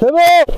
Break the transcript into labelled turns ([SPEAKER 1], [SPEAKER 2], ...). [SPEAKER 1] Sebo!